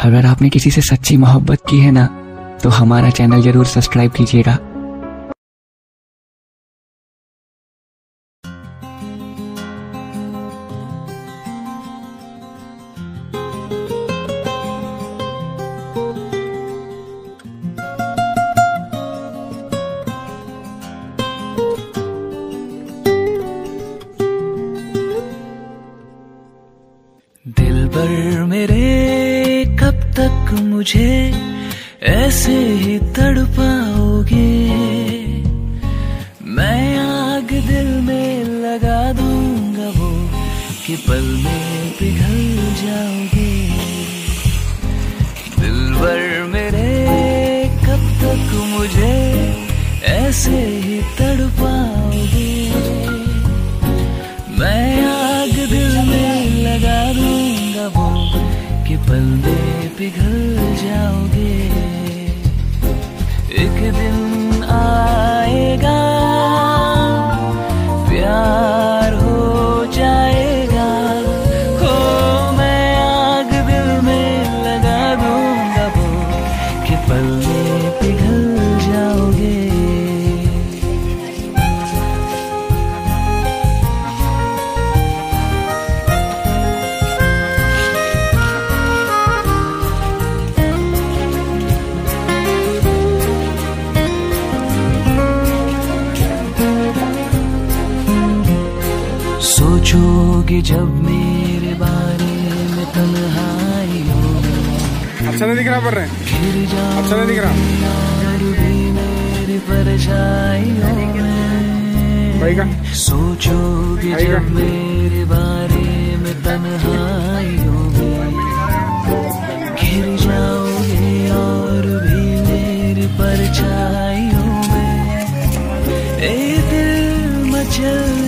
अगर आपने किसी से सच्ची मोहब्बत की है ना तो हमारा चैनल ज़रूर सब्सक्राइब कीजिएगा। दिल बर मेरे तक मुझे ऐसे ही तड़पाओगे। मैं आग दिल में लगा दूँगा वो कि पल में पिघल जाओगे। दिल बर मेरे कब तक मुझे ऐसे में पिघल जाओगे। एक दिन सोचोगे जब मेरे बारे में तन्हाई हो अच्छा नहीं दिख रहा पर रहे अच्छा नहीं दिख रहा। भी मेरी का। सोचोगे जब मेरे बारे में तन्हाई होगी घिर जाओगे और भी मेरी परछाइयों में। ए दिल मचल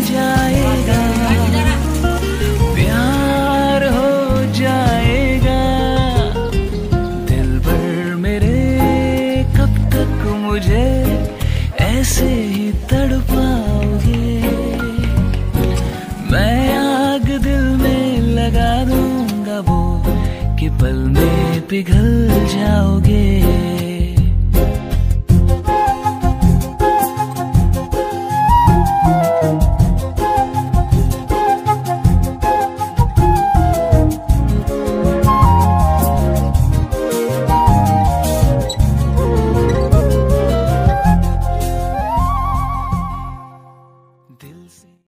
तड़पाओगे। मैं आग दिल में लगा दूँगा वो कि पल में पिघल जाओगे।